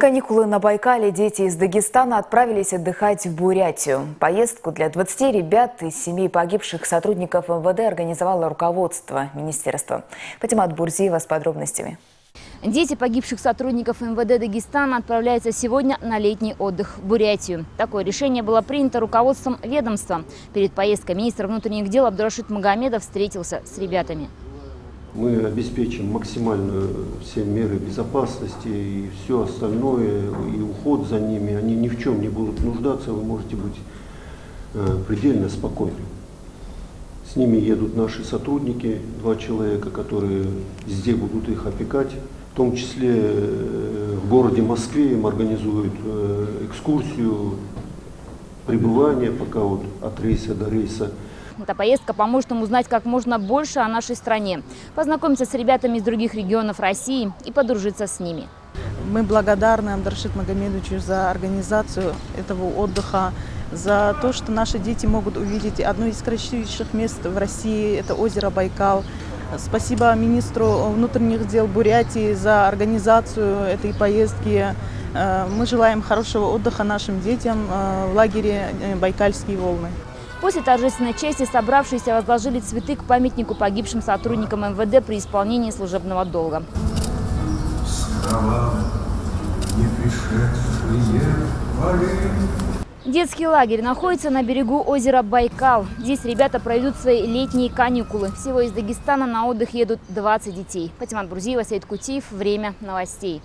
Каникулы на Байкале дети из Дагестана отправились отдыхать в Бурятию. Поездку для 20 ребят из семей погибших сотрудников МВД организовало руководство министерства. Фатимат Бурзиева с подробностями. Дети погибших сотрудников МВД Дагестана отправляются сегодня на летний отдых в Бурятию. Такое решение было принято руководством ведомства. Перед поездкой министр внутренних дел Абдурашид Магомедов встретился с ребятами. Мы обеспечим максимальную все меры безопасности и все остальное, и уход за ними. Они ни в чем не будут нуждаться, вы можете быть э, предельно спокойны. С ними едут наши сотрудники, два человека, которые здесь будут их опекать. В том числе э, в городе Москве им организуют э, экскурсию, пребывание пока вот от рейса до рейса. Эта поездка поможет им узнать как можно больше о нашей стране, познакомиться с ребятами из других регионов России и подружиться с ними. Мы благодарны Амдаршит Магомедовичу за организацию этого отдыха, за то, что наши дети могут увидеть одно из красивейших мест в России, это озеро Байкал. Спасибо министру внутренних дел Бурятии за организацию этой поездки. Э, мы желаем хорошего отдыха нашим детям э, в лагере э, «Байкальские волны». После торжественной чести собравшиеся возложили цветы к памятнику погибшим сотрудникам МВД при исполнении служебного долга. Детский лагерь находится на берегу озера Байкал. Здесь ребята проведут свои летние каникулы. Всего из Дагестана на отдых едут 20 детей. Патимат Бурзиева, Саид Кутиев. Время новостей.